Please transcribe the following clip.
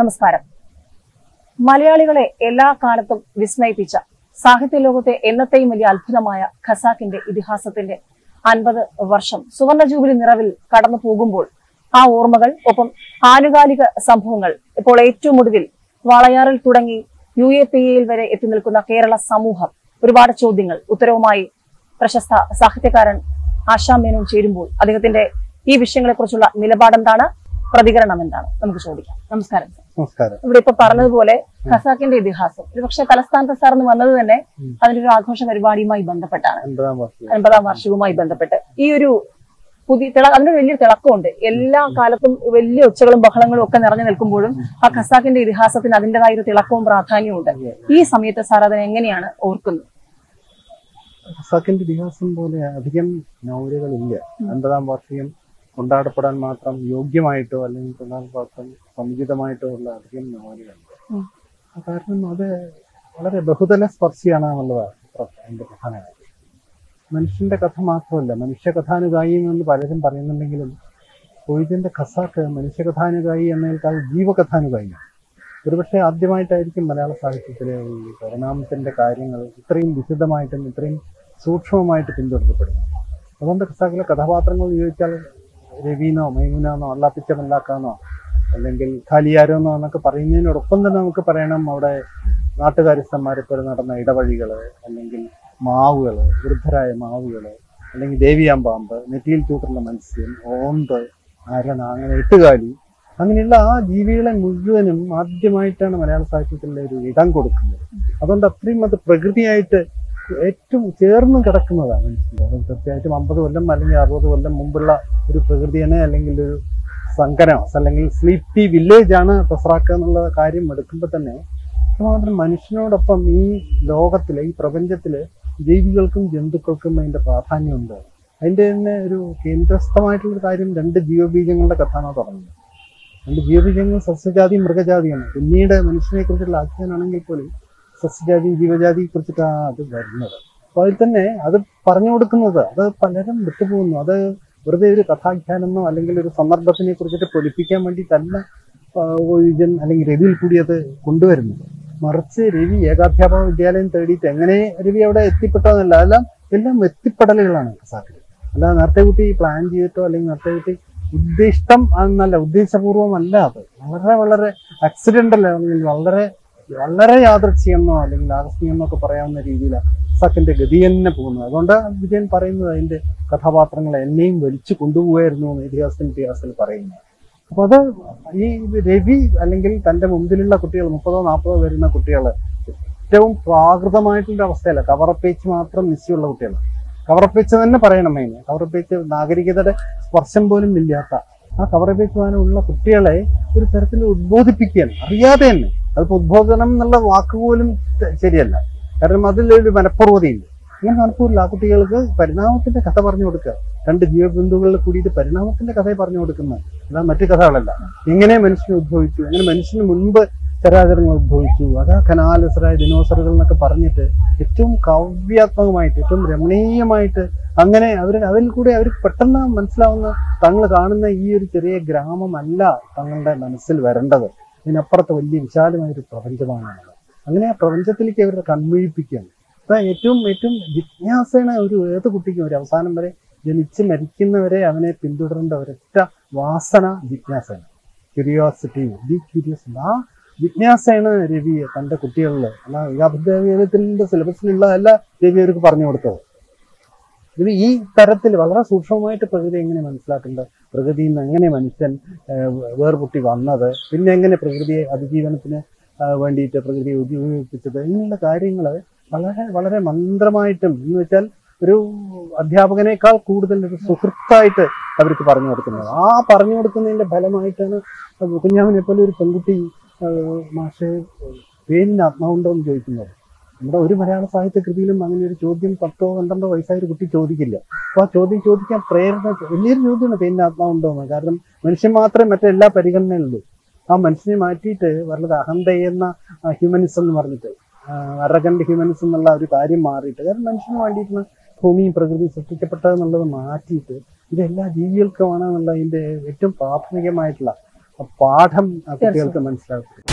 നമസ്കാരം. മലയാളികളെ എല്ലാ കാലത്തും വിസ്മയിപ്പിച്ച സാഹിത്യ ലോകത്തെ എന്നത്തെയും വലിയ അത്ഭുതമായ ഖസാക്കിന്റെ ഇതിഹാസത്തിന്റെ അൻപത് വർഷം സുവർണ ജൂബിലി നിറവിൽ കടന്നു പോകുമ്പോൾ ആ ഓർമ്മകൾ ഒപ്പം ആനുകാലിക സംഭവങ്ങൾ ഇപ്പോൾ ഏറ്റവും ഒടുവിൽ വാളയാറിൽ തുടങ്ങി യു എ പി എയിൽ വരെ എത്തി നിൽക്കുന്ന കേരള സമൂഹം ഒരുപാട് ചോദ്യങ്ങൾ ഉത്തരവുമായി പ്രശസ്ത സാഹിത്യകാരൻ ആശാ മേനോൻ ചേരുമ്പോൾ അദ്ദേഹത്തിന്റെ ഈ വിഷയങ്ങളെക്കുറിച്ചുള്ള നിലപാടെന്താണ്? പ്രതികരണം എന്താണ്? നമുക്ക് ചോദിക്കാം. നമസ്കാരം. നമസ്കാരം. ഇവിടെ ഇപ്പൊ പറഞ്ഞതുപോലെ ഖസാക്കിന്റെ ഇതിഹാസം. ഒരു പക്ഷേ തലസ്ഥാനത്ത് സാർ എന്ന് വന്നത് തന്നെ. അതിന്റെ ഒരു ആഘോഷ പരിപാടിയുമായി ബന്ധപ്പെട്ടാണ്. അൻപതാം വർഷം അൻപതാം വാർഷികവുമായി ബന്ധപ്പെട്ട്. ഈ ഒരു പുതിയ തിള അതിന് വലിയ തിളക്കമുണ്ട്. എല്ലാ കാലത്തും വലിയ ഒച്ചകളും ബഹളങ്ങളും ഒക്കെ നിറഞ്ഞു നിൽക്കുമ്പോഴും ആ ഖസാക്കിന്റെ ഇതിഹാസത്തിന് അതിന്റേതായ ഒരു തിളക്കവും പ്രാധാന്യവും ഉണ്ട്. ഈ സമയത്ത് സാർ അതിനെ എങ്ങനെയാണ് ഓർക്കുന്നത്? ഖസാക്കിന്റെ ഇതിഹാസം പോലെ അധികം നോവലുകളില്ല. അൻപതാം വാർഷികം കൊണ്ടാടപ്പെടാൻ മാത്രം യോഗ്യമായിട്ടോ അല്ലെങ്കിൽ കൊണ്ടാടപ്പെടാൻ സമുചിതമായിട്ടോ ഉള്ള അധികം നോവലുകളുണ്ട്. കാരണം അത് വളരെ ബഹുതല സ്പർശിയാണ് എന്നുള്ളതാണ് എന്റെ പ്രധാന കാര്യം. മനുഷ്യന്റെ കഥ മാത്രമല്ല മനുഷ്യ കഥാനുഗായിയും എന്ന് പലരും പറയുന്നുണ്ടെങ്കിലും കൊയ്തിന്റെ ഖസാക്ക് മനുഷ്യ കഥാനുഗായി എന്നതിനേക്കാൾ ജീവകഥാനുഗായിയാണ്. ഒരുപക്ഷെ ആദ്യമായിട്ടായിരിക്കും മലയാള സാഹിത്യത്തിലെ ഈ പരിണാമത്തിന്റെ കാര്യങ്ങൾ ഇത്രയും വിശദമായിട്ടും ഇത്രയും സൂക്ഷ്മമായിട്ട് പിന്തുടരപ്പെടുന്നത്. അതുകൊണ്ട് ഖസാക്കിലെ കഥാപാത്രങ്ങൾ ചോദിച്ചാൽ രവീനോ മൈമുനാന്നോ അള്ളാപ്പിച്ച മല്ലാക്കാന്നോ അല്ലെങ്കിൽ ഖാലിയാരോന്നോ എന്നൊക്കെ പറയുന്നതിനോടൊപ്പം തന്നെ നമുക്ക് പറയണം അവിടെ നാട്ടുകാര്യസ്ഥന്മാരെ പോലെ നടന്ന ഇടവഴികൾ അല്ലെങ്കിൽ മാവുകൾ വൃദ്ധരായ മാവുകൾ അല്ലെങ്കിൽ ദേവിയാമ്പാമ്പ് നെറ്റിയിൽ തൂക്കുന്ന മത്സ്യം ഓന്ത് അരണ അങ്ങനെ എട്ടുകാലി അങ്ങനെയുള്ള ആ ജീവികളെ മുഴുവനും ആദ്യമായിട്ടാണ് മലയാള സാഹിത്യത്തിൽ ഒരു ഇടം കൊടുക്കുന്നത്. അതുകൊണ്ട് അത്രയും അത് പ്രകൃതിയായിട്ട് ഏറ്റവും ചേർന്ന് കിടക്കുന്നതാണ്. അത് തീർച്ചയായിട്ടും അമ്പത് കൊല്ലം അല്ലെങ്കിൽ അറുപത് കൊല്ലം മുമ്പുള്ള ഒരു പ്രകൃതിയാണ് അല്ലെങ്കിൽ ഒരു സങ്കരം അല്ലെങ്കിൽ സ്ലീപ്പി വില്ലേജ് ആണ് തസ്രാക്ക എന്നുള്ള കാര്യം എടുക്കുമ്പോൾ തന്നെ മാത്രം മനുഷ്യനോടൊപ്പം ഈ ലോകത്തിലെ ഈ പ്രപഞ്ചത്തിൽ ജീവികൾക്കും ജന്തുക്കൾക്കും അതിന്റെ പ്രാധാന്യമുണ്ട്. അതിന്റെ തന്നെ ഒരു കേന്ദ്രസ്ഥമായിട്ടുള്ള കാര്യം രണ്ട് ജീവബീജങ്ങളുടെ കഥാണ് പറഞ്ഞത്. രണ്ട് ജീവബീജങ്ങൾ സസ്യജാതി മൃഗജാതിയാണ്. പിന്നീട് മനുഷ്യനെ കുറിച്ചുള്ള ആഖ്യാനാണെങ്കിൽ പോലും സസ്യജാതി ജീവജാതിയെ കുറിച്ചിട്ടാണ് അത് വരുന്നത്. അപ്പോൾ അതിൽ തന്നെ അത് പറഞ്ഞു കൊടുക്കുന്നത് അത് പലരും വിട്ടുപോകുന്നു. അത് വെറുതെ ഒരു കഥാഖ്യാനെന്നോ അല്ലെങ്കിൽ ഒരു സന്ദർഭത്തിനെ കുറിച്ചിട്ട് പൊലിപ്പിക്കാൻ ആ, ഒഴിജൻ അല്ലെങ്കിൽ രവിയിൽ കൂടി അത് കൊണ്ടുവരുന്നത്. മറിച്ച് രവി ഏകാധ്യാപക വിദ്യാലയം തേടിയിട്ട് എങ്ങനെ രവി അവിടെ എത്തിപ്പെട്ടതെന്നല്ല അതെല്ലാം എല്ലാം എത്തിപ്പെടലുകളാണ് സാറിൽ അല്ല നേരത്തെ കുട്ടി പ്ലാൻ ചെയ്തിട്ടോ അല്ലെങ്കിൽ നേരത്തെ കുട്ടി ഉദ്ദിഷ്ടം എന്നല്ല ഉദ്ദേശപൂർവം അല്ല അത്. വളരെ വളരെ ആക്സിഡന്റൽ അല്ലെങ്കിൽ വളരെ വളരെ യാദൃച്ഛികമെന്നോ അല്ലെങ്കിൽ ആകസ്മികം എന്നൊക്കെ പറയാവുന്ന രീതിയിലാണ് സഖിന്റെ ഗതി തന്നെ പോകുന്നത്. അതുകൊണ്ട് വിജയൻ പറയുന്നത് അതിന്റെ കഥാപാത്രങ്ങൾ എന്നെയും വലിച്ചു കൊണ്ടുപോകായിരുന്നു എന്ന് ഇതിഹാസത്തിന് ഇതിഹാസത്തിൽ പറയുന്നത് അപ്പൊ അത് ഈ രവി അല്ലെങ്കിൽ തന്റെ മുമ്പിലുള്ള കുട്ടികൾ മുപ്പതോ നാൽപ്പതോ വരുന്ന കുട്ടികൾ ഏറ്റവും പ്രാകൃതമായിട്ടുള്ള അവസ്ഥയല്ല. കവറപ്പേച്ച് മാത്രം നിശ്ചയമുള്ള കുട്ടികൾ. കവറപ്പേച്ച് തന്നെ പറയണം അതിന് കവറപ്പേച്ച് നാഗരികതയുടെ സ്പർശം പോലും ഇല്ലാത്ത ആ കവറപ്പേച്ച് ഉള്ള കുട്ടികളെ ഒരു തരത്തിൽ ഉദ്ബോധിപ്പിക്കുകയാണ് അറിയാതെ തന്നെ. അതിപ്പോ ഉദ്ബോധനം എന്നുള്ള വാക്ക് പോലും ശരിയല്ല. കാരണം അതിലൊരു മനഃപൂർവതയില്ല. ഇങ്ങനെ മനഃപൂർവം ആ കുട്ടികൾക്ക് പരിണാമത്തിന്റെ കഥ പറഞ്ഞു കൊടുക്കുക. രണ്ട് ജീവബിന്ദുകളിൽ കൂടിയിട്ട് പരിണാമത്തിന്റെ കഥയെ പറഞ്ഞു കൊടുക്കുന്നത് അല്ല മറ്റു കഥകളല്ല. എങ്ങനെ മനുഷ്യന് ഉദ്ഭവിച്ചു. എങ്ങനെ മനുഷ്യന് മുൻപ് ചരാചരങ്ങൾ ഉദ്ഭവിച്ചു. അതാ കനാലസരായ ദിനോസറുകൾ എന്നൊക്കെ പറഞ്ഞിട്ട് ഏറ്റവും കാവ്യാത്മകമായിട്ട് ഏറ്റവും രമണീയമായിട്ട് അങ്ങനെ അവർ അതിൽ കൂടെ അവർ പെട്ടെന്ന് മനസ്സിലാവുന്ന തങ്ങൾ കാണുന്ന ഈ ഒരു ചെറിയ ഗ്രാമമല്ല തങ്ങളുടെ മനസ്സിൽ വരേണ്ടത്. ഇതിനപ്പുറത്ത് വലിയ വിശാലമായൊരു പ്രപഞ്ചമാണ്. അങ്ങനെ ആ പ്രപഞ്ചത്തിലേക്ക് അവരുടെ കൺമുഴിപ്പിക്കുകയാണ് അപ്പൊ ഏറ്റവും ഏറ്റവും ജിജ്ഞാസേന ഒരു ഏത് കുട്ടിക്കും ഒരു അവസാനം വരെ ജനിച്ച് മരിക്കുന്നവരെ അവനെ പിന്തുടരേണ്ട ഒരൊറ്റ വാസന ജിജ്ഞാസയാണ്. ക്യൂരിയോസിറ്റി ബി ക്യൂരിയസ് ആ ജിജ്ഞാസയാണ് രവി തന്റെ കുട്ടികളിൽ അല്ല ഏകാഭിദ്യാലയത്തിന്റെ സിലബസിലുള്ളതല്ല രവി അവർക്ക് പറഞ്ഞു കൊടുത്തത്. ഇത് ഈ തരത്തിൽ വളരെ സൂക്ഷ്മമായിട്ട് പ്രകൃതി എങ്ങനെ മനസ്സിലാക്കേണ്ടത്? പ്രകൃതിയിൽ നിന്ന് എങ്ങനെ മനുഷ്യൻ വേർപൊട്ടി വന്നത്? പിന്നെ എങ്ങനെ പ്രകൃതിയെ അതിജീവനത്തിന് വേണ്ടിയിട്ട് പ്രകൃതിയെ ഉപയോഗിപ്പിച്ചത്? ഇങ്ങനെയുള്ള കാര്യങ്ങൾ വളരെ വളരെ മന്ത്രമായിട്ടും എന്ന് വെച്ചാൽ ഒരു അധ്യാപകനേക്കാൾ കൂടുതൽ ഒരു സുഹൃത്തായിട്ട് അവർക്ക് പറഞ്ഞു കൊടുക്കുന്നത്. ആ പറഞ്ഞു കൊടുക്കുന്നതിന്റെ ഫലമായിട്ടാണ് കുഞ്ഞാമിനെ ഒരു പെൺകുട്ടി മാഷെ പേരിന് ആത്മാവുണ്ടോ എന്ന് ചോദിക്കുന്നത്. നമ്മുടെ ഒരു മലയാള സാഹിത്യ കൃതിയിലും അങ്ങനെ ഒരു ചോദ്യം പത്തോ പന്ത്രണ്ടോ വയസ്സായ ഒരു കുട്ടി ചോദിക്കില്ല. അപ്പോൾ ആ ചോദ്യം ചോദിക്കാൻ പ്രേരണ വലിയൊരു ചോദ്യമാണ് പിന്നെ ആത്മാവുണ്ടോ എന്ന്. കാരണം മനുഷ്യൻ മാത്രമേ മറ്റെല്ലാ പരിഗണനയുള്ളൂ ആ മനുഷ്യനെ മാറ്റിയിട്ട് വളരെ എന്ന ഹ്യൂമനിസം എന്ന് പറഞ്ഞിട്ട് അറകണ്ട് ഹ്യൂമനിസം എന്നുള്ള ഒരു കാര്യം മാറിയിട്ട് കാരണം മനുഷ്യന് വേണ്ടിയിട്ട് ഭൂമിയും പ്രകൃതിയും സൃഷ്ടിക്കപ്പെട്ടതെന്നുള്ളത് മാറ്റിയിട്ട് ഇതെല്ലാ ജീവികൾക്കുമാണ് എന്നുള്ള ഏറ്റവും പ്രാഥമികമായിട്ടുള്ള പാഠം കുട്ടികൾക്ക് മനസ്സിലാക്കും